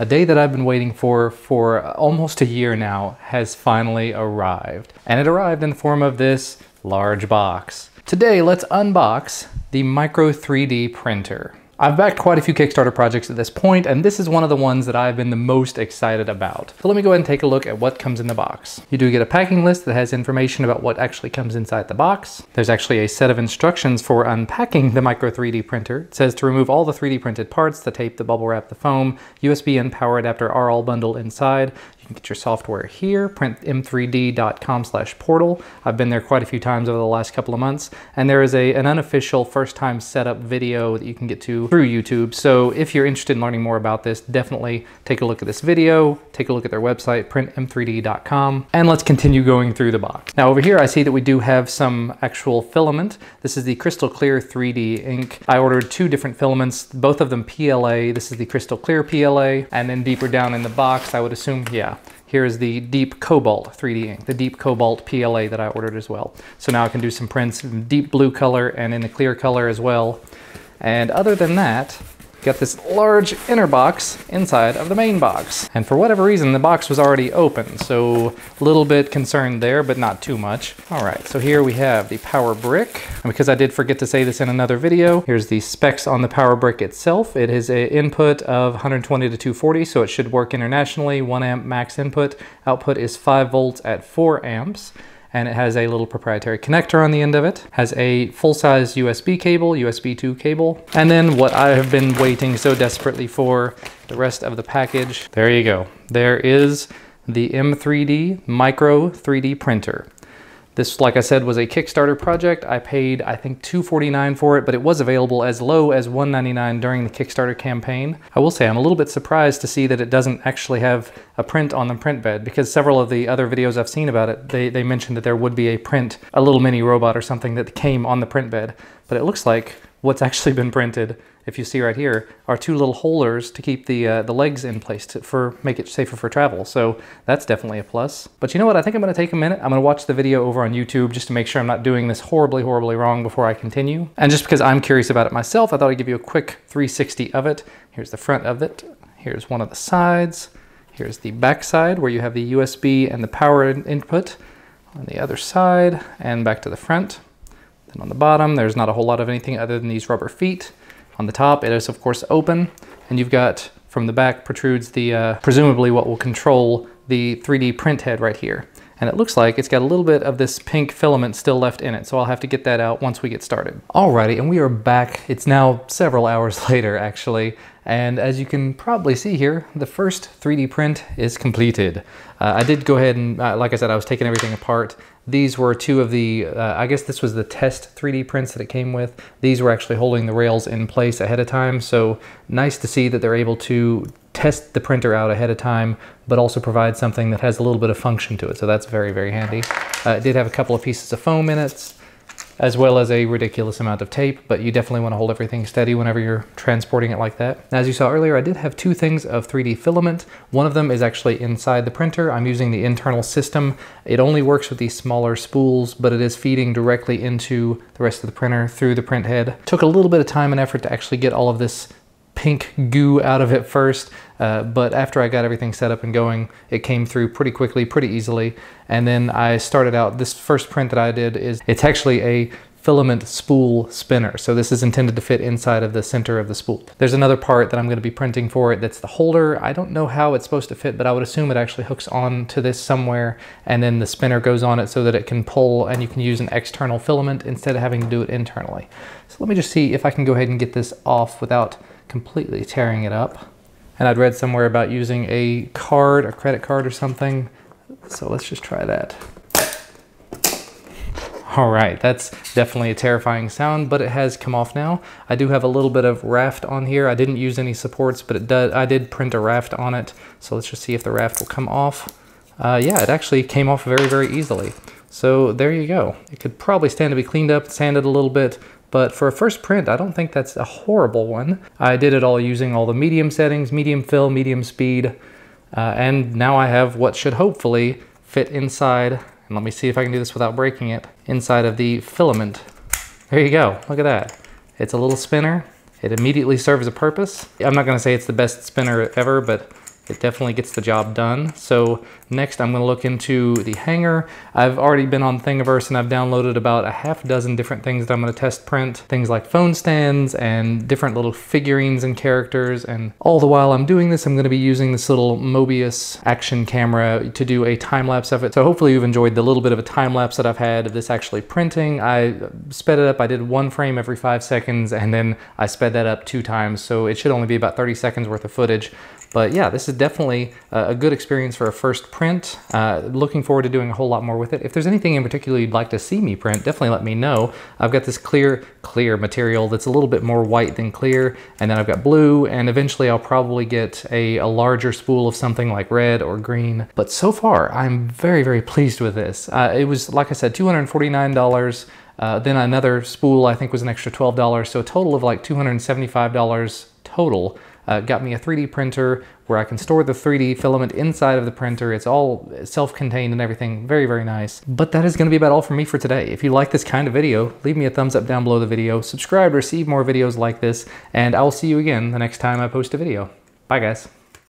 A day that I've been waiting for for almost a year now has finally arrived. And it arrived in the form of this large box. Today, let's unbox the Micro 3D printer. I've backed quite a few Kickstarter projects at this point, and this is one of the ones that I've been the most excited about. So let me go ahead and take a look at what comes in the box. You do get a packing list that has information about what actually comes inside the box. There's actually a set of instructions for unpacking the Micro 3D printer. It says to remove all the 3D printed parts, the tape, the bubble wrap, the foam, USB and power adapter are all bundled inside get your software here, printm3d.com slash portal. I've been there quite a few times over the last couple of months, and there is a, an unofficial first time setup video that you can get to through YouTube. So if you're interested in learning more about this, definitely take a look at this video, take a look at their website, printm3d.com, and let's continue going through the box. Now over here, I see that we do have some actual filament. This is the Crystal Clear 3D ink. I ordered two different filaments, both of them PLA. This is the Crystal Clear PLA, and then deeper down in the box, I would assume, yeah, Here's the Deep Cobalt 3D ink, the Deep Cobalt PLA that I ordered as well. So now I can do some prints in deep blue color and in the clear color as well. And other than that, Got this large inner box inside of the main box. And for whatever reason, the box was already open, so a little bit concerned there, but not too much. All right, so here we have the power brick. And because I did forget to say this in another video, here's the specs on the power brick itself. It is an input of 120 to 240, so it should work internationally. One amp max input. Output is five volts at four amps and it has a little proprietary connector on the end of it, has a full-size USB cable, USB 2 cable, and then what I have been waiting so desperately for, the rest of the package. There you go. There is the M3D Micro 3D printer. This, like I said, was a Kickstarter project. I paid, I think, 249 for it, but it was available as low as 199 during the Kickstarter campaign. I will say I'm a little bit surprised to see that it doesn't actually have a print on the print bed because several of the other videos I've seen about it, they, they mentioned that there would be a print, a little mini robot or something that came on the print bed. But it looks like what's actually been printed if you see right here, are two little holders to keep the uh, the legs in place to, for make it safer for travel. So that's definitely a plus. But you know what? I think I'm to take a minute. I'm to watch the video over on YouTube just to make sure I'm not doing this horribly, horribly wrong before I continue. And just because I'm curious about it myself, I thought I'd give you a quick 360 of it. Here's the front of it. Here's one of the sides. Here's the back side where you have the USB and the power input on the other side and back to the front. Then on the bottom, there's not a whole lot of anything other than these rubber feet. On the top, it is of course open, and you've got from the back protrudes the uh, presumably what will control the 3D print head right here. And it looks like it's got a little bit of this pink filament still left in it, so I'll have to get that out once we get started. Alrighty, and we are back. It's now several hours later, actually, and as you can probably see here, the first 3D print is completed. Uh, I did go ahead and, uh, like I said, I was taking everything apart these were two of the, uh, I guess this was the test 3D prints that it came with. These were actually holding the rails in place ahead of time. So nice to see that they're able to test the printer out ahead of time, but also provide something that has a little bit of function to it. So that's very, very handy. Uh, it did have a couple of pieces of foam in it as well as a ridiculous amount of tape, but you definitely want to hold everything steady whenever you're transporting it like that. As you saw earlier, I did have two things of 3D filament. One of them is actually inside the printer. I'm using the internal system. It only works with these smaller spools, but it is feeding directly into the rest of the printer through the print head. Took a little bit of time and effort to actually get all of this pink goo out of it first, uh, but after I got everything set up and going, it came through pretty quickly, pretty easily. And then I started out, this first print that I did is, it's actually a filament spool spinner. So this is intended to fit inside of the center of the spool. There's another part that I'm going to be printing for it that's the holder. I don't know how it's supposed to fit, but I would assume it actually hooks on to this somewhere and then the spinner goes on it so that it can pull and you can use an external filament instead of having to do it internally. So let me just see if I can go ahead and get this off without completely tearing it up. And I'd read somewhere about using a card, a credit card or something. So let's just try that. All right, that's definitely a terrifying sound, but it has come off now. I do have a little bit of raft on here. I didn't use any supports, but it does, I did print a raft on it. So let's just see if the raft will come off. Uh, yeah, it actually came off very, very easily. So there you go. It could probably stand to be cleaned up, sanded a little bit, but for a first print, I don't think that's a horrible one. I did it all using all the medium settings, medium fill, medium speed, uh, and now I have what should hopefully fit inside, and let me see if I can do this without breaking it, inside of the filament. There you go, look at that. It's a little spinner. It immediately serves a purpose. I'm not gonna say it's the best spinner ever, but it definitely gets the job done. So next I'm gonna look into the hanger. I've already been on Thingiverse and I've downloaded about a half dozen different things that I'm gonna test print. Things like phone stands and different little figurines and characters. And all the while I'm doing this, I'm gonna be using this little Mobius action camera to do a time lapse of it. So hopefully you've enjoyed the little bit of a time lapse that I've had of this actually printing. I sped it up, I did one frame every five seconds and then I sped that up two times. So it should only be about 30 seconds worth of footage. But yeah, this is definitely a good experience for a first print. Uh, looking forward to doing a whole lot more with it. If there's anything in particular you'd like to see me print, definitely let me know. I've got this clear, clear material that's a little bit more white than clear, and then I've got blue, and eventually I'll probably get a, a larger spool of something like red or green. But so far, I'm very, very pleased with this. Uh, it was, like I said, $249. Uh, then another spool I think was an extra $12, so a total of like $275 total uh, got me a 3D printer where I can store the 3D filament inside of the printer. It's all self-contained and everything. Very, very nice. But that is going to be about all for me for today. If you like this kind of video, leave me a thumbs up down below the video. Subscribe to receive more videos like this. And I will see you again the next time I post a video. Bye, guys.